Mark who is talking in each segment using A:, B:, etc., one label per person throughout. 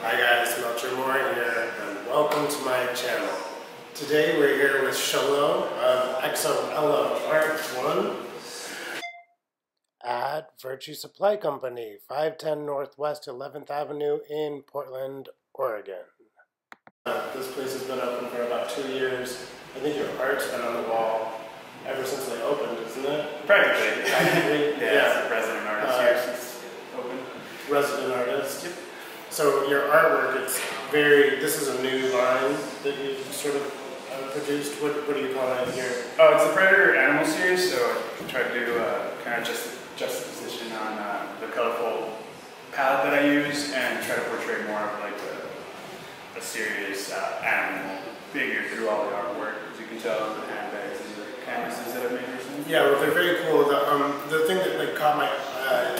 A: Hi guys, Melchor Moore here, and welcome to my channel. Today we're here with Xolo of XOLO Art 1 at Virtue Supply Company, 510 Northwest 11th Avenue in Portland, Oregon. Uh, this place has been open for about two years. I think your art's been on the wall ever since they opened, isn't it?
B: Practically.
A: Practically,
B: yeah,
A: yeah.
B: A resident artist
A: Uh,
B: here since open.
A: resident artist. Yep. So your artwork, it's very. This is a new line that you sort of uh, produced. What, what do you call it here?
B: Oh, it's the Predator Animal Series, so I tried to do uh, kind of just juxtaposition on uh, the colorful palette that I use and try to portray more of like a, a serious uh, animal figure through all the artwork. As you can tell, the handbags canvases that I've made recently.
A: Yeah, well, they're very cool. The um, the thing that like caught my uh,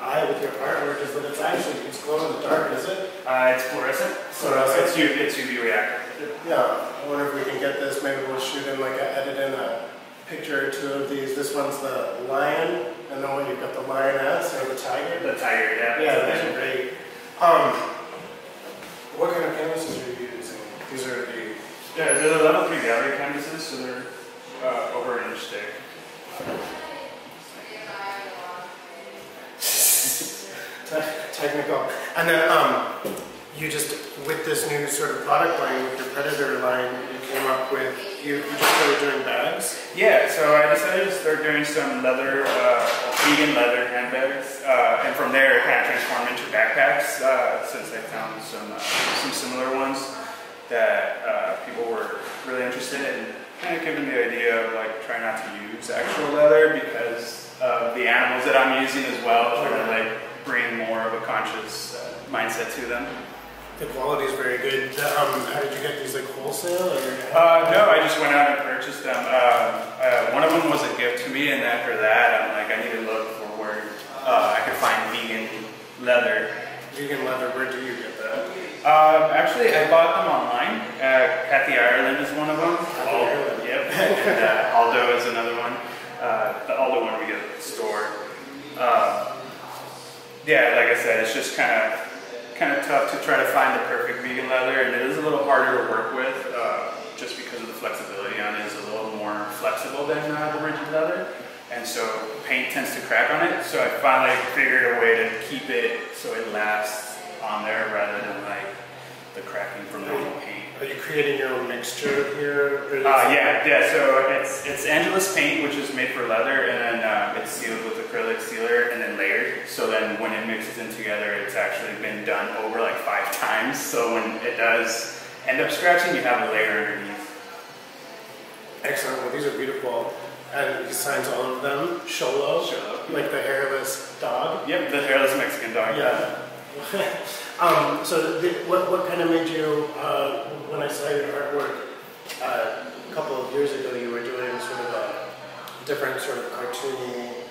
A: eye with your artwork is that it's actually it's glow in the dark, is it?
B: Uh, it's fluorescent, so
A: Fluorescent?
B: it's, U, it's UV reactive.
A: Yeah. I wonder if we can get this. Maybe we'll shoot in like a, edit in a picture or two of these. This one's the lion, and then one you've got the lioness or the tiger.
B: The tiger, yeah.
A: Yeah, these are great. Um, what kind of canvases are you using? These are the
B: Yeah, they're the level three gallery canvases, so they're uh, over an inch thick.
A: technical. And then um, you just with this new sort of product line with your Predator line, you came up with you, you just started doing bags.
B: Yeah, so I decided to start doing some leather, uh, vegan leather handbags, uh, and from there it kind of transformed into backpacks uh, since I found some uh, some similar ones that uh, people were really interested in. Kind of given the idea of like trying not to use actual leather because of the animals that I'm using as well, trying to like bring more of a conscious uh, mindset to them.
A: The quality is very good. Um, how did you get these like wholesale or?
B: Uh, no, I just went out and purchased them. Uh, uh, one of them was a gift to me, and after that, I'm like, I need to look for where uh, I could find vegan leather.
A: Vegan leather. Where do you get that?
B: Um, actually, I bought them online. Uh, Kathy Ireland is one of them.
A: Kathy
B: Al-
A: Ireland.
B: Yep. And uh, Aldo is another one. Uh, the Aldo one we get at the store. Uh, yeah, like I said, it's just kind of kind of tough to try to find the perfect vegan leather, and it is a little harder to work with, uh, just because of the flexibility on it is a little more flexible than uh, the rigid leather, and so paint tends to crack on it. So I finally figured a way to keep it so it lasts on there rather than like the cracking from normal paint.
A: Are you creating your own mixture here?
B: Uh, yeah, yeah. So it's it's Angelus paint, which is made for leather, and then um, it's sealed with acrylic sealer, and then layered. So then when it mixes in together, it's actually been done over like five times. So when it does end up scratching, you have a layer underneath.
A: Excellent. Well, these are beautiful. And he signs all of them. Xolo.
B: Xolo.
A: Like the hairless dog.
B: Yep, the hairless Mexican dog.
A: Yeah. um, so, the, what, what kind of made you, uh, when I saw your artwork uh, a couple of years ago, you were doing sort of a different sort of cartoony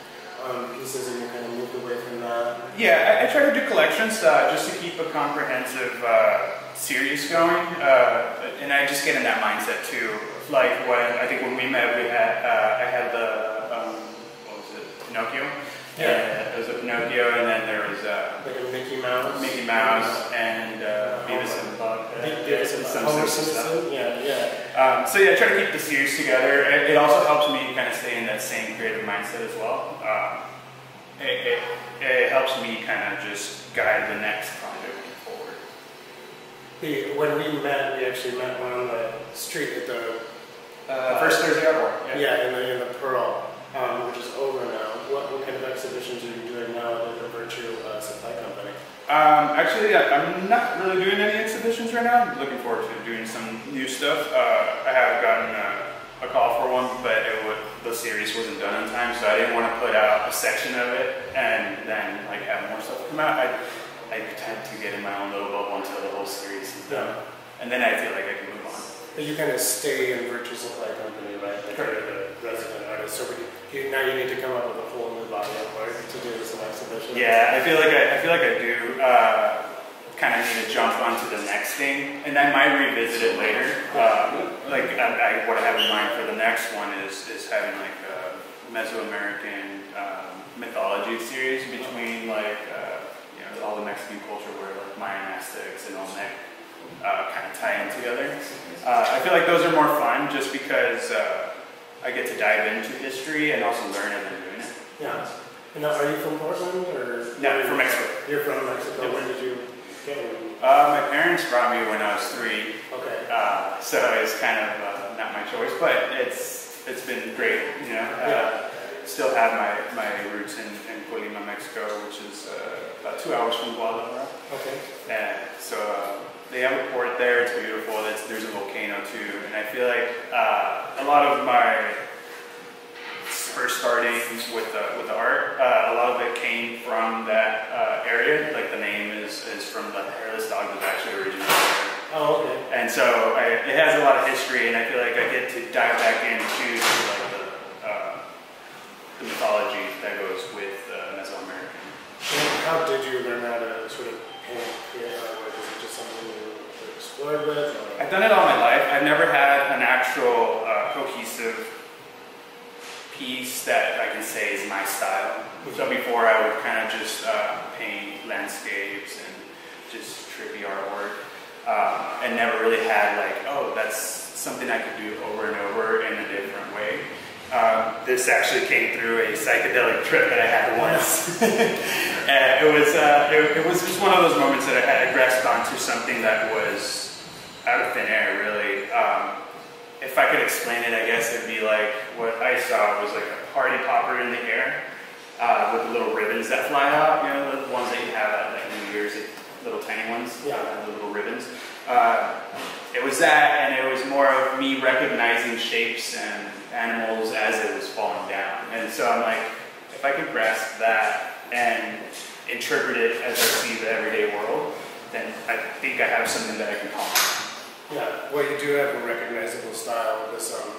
A: um, pieces and you kind of moved away from that?
B: Yeah, I, I try to do collections uh, just to keep a comprehensive uh, series going, uh, and I just get in that mindset too. Like when I think when we met, we had uh, I had the um, what was it, Pinocchio.
A: Yeah.
B: And there was a Pinocchio, and then there was
A: Like a Mickey Mouse?
B: Mickey Mouse and uh, Beavis and Butthead.
A: Beavis and
B: Some
A: Homer. Simpson? Yeah, yeah.
B: Um, so yeah, I try to keep the series together. It, it also helps me kind of stay in that same creative mindset as well. Um, it, it, it helps me kind of just guide the next project forward.
A: The, when we met, we actually met on the street at the
B: Uh, first Thursday Art Walk.
A: Yeah, in the, in the Pearl, um, which is over now. What, what kind of exhibitions are you doing now at the Uh, Company?
B: Um, actually, I, I'm not really doing any exhibitions right now. I'm looking forward to doing some new stuff. Uh, I have gotten a, a call for one, but it would, the series wasn't done on time, so I didn't want to put out a section of it and then like have more stuff come out. I, I tend to get in my own little bubble until the whole series is done, and then I feel like I can move on.
A: But you kind of stay in Virtue Supply Company, right? Like you're the resident artist. So we, you, now you need to come up with a whole new body of work to do some exhibition.
B: Yeah, I feel like I, I feel like I do. Uh, kind of need to jump onto the next thing, and I might revisit it later. Uh, like I, I, what I have in mind for the next one is is having like a Mesoamerican um, mythology series between like uh, you know all the Mexican culture where like Mayan Aztecs and Olmec uh, kind of tie in together. Uh, I feel like those are more fun just because uh, I get to dive into history and also learn as I'm doing it.
A: Yeah. And now, are you from Portland or?
B: No, from Mexico.
A: You're from Mexico.
B: Yep.
A: When did you get here?
B: Uh, my parents brought me when I was three,
A: Okay.
B: uh, so it's kind of uh, not my choice, but it's it's been great. You know, uh,
A: Yeah.
B: still have my, my roots in, in Colima, Mexico, which is uh, about two hours from Guadalajara.
A: Okay.
B: And so uh, they have a port there. It's beautiful. It's, there's a volcano too, and I feel like uh, a lot of my first starting with the with the art, uh, a lot of it came from that uh, area. Like the name is is from the hairless dog that actually originated there.
A: Oh, okay.
B: And so I, it has a lot of history, and I feel like I get to dive back into like the, uh, the mythology that goes with uh, Mesoamerican.
A: And how did you learn how to sort of paint create artwork? Is it just something you explored with? Or?
B: I've done it all my life. I've never had an actual uh, cohesive piece that I can say is my style. So before I would kind of just uh, paint landscapes and just trippy artwork, uh, and never really had like, oh, that's something I could do over and over in a different way. Um, this actually came through a psychedelic trip that I had once. and it was uh, it, it was just one of those moments that I had grasped onto something that was out of thin air, really. Um, if I could explain it, I guess it'd be like what I saw was like a party popper in the air uh, with the little ribbons that fly out. You know, the ones that you have at like New Year's, little tiny ones.
A: Yeah.
B: uh, the little ribbons. Uh, it was that, and it was more of me recognizing shapes and animals as it was falling down. And so I'm like, if I could grasp that and interpret it as I see the everyday world, then I think I have something that I can call.
A: Yeah. Well, you do have a recognizable style. This um.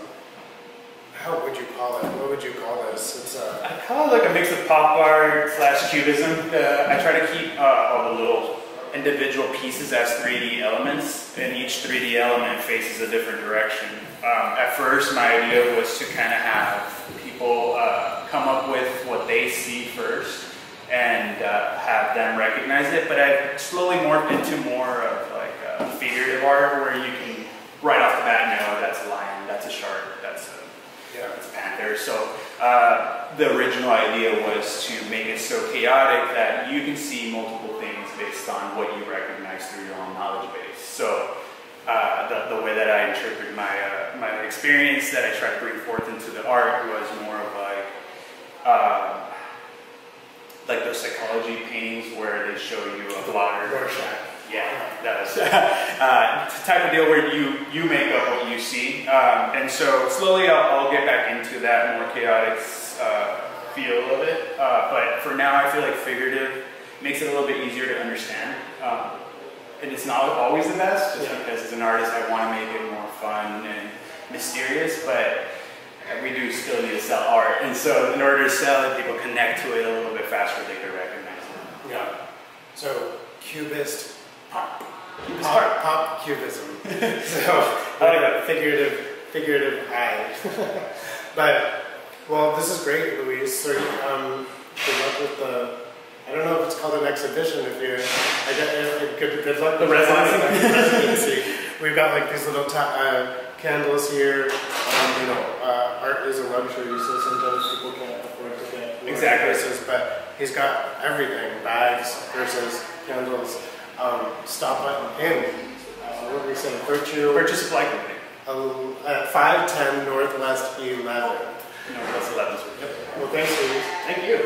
A: How would you call it? What would you call this? It's uh.
B: I call it like a mix of pop art slash cubism. Uh, I try to keep uh, all the little individual pieces as 3D elements, and each 3D element faces a different direction. Um, at first, my idea was to kind of have people uh, come up with what they see first and uh, have them recognize it, but I've slowly morphed into more of like uh, figurative art where you can right off the bat know that's a lion, that's a shark, that's a
A: Yeah.
B: it's a panther. So uh, the original idea was to make it so chaotic that you can see multiple things based on what you recognize through your own knowledge base. So uh, the, the way that I interpret my uh, my experience that I try to bring forth into the art was more of like. Uh, like those psychology paintings where they show you a blotter
A: Rorschach.
B: yeah, that's uh, it's the type of deal where you you make up what you see, um, and so slowly I'll, I'll get back into that more chaotic uh, feel of it. Uh, but for now, I feel like figurative makes it a little bit easier to understand, um, and it's not always the best, just
A: Yeah.
B: because as an artist I want to make it more fun and mysterious, but. We do still need to sell art, and so in order to sell it, people connect to it a little bit faster. They can recognize it.
A: Yeah. So cubist
B: Pop. It
A: pop, pop cubism. so I like that figurative figurative eye. but well, this is great, Luis. So um, good luck with the. I don't know if it's called an exhibition. If you're, I get good, good luck with
B: The residency?
A: residency. We've got like these little uh, candles here. Um, you know, uh, art is a luxury, so sometimes people can't afford to get
B: Exactly.
A: pieces, But he's got everything: bags, purses, candles. Um, stop in. Uh, what do we say? Virtue.
B: Purchase supply company.
A: Uh, at 510 Northwest 11.
B: No, that's 11.
A: Well, thanks, Louise.
B: Thank you.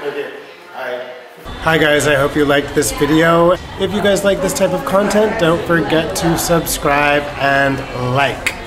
A: Hi. Hi guys, I hope you liked this video. If you guys like this type of content, don't forget to subscribe and like.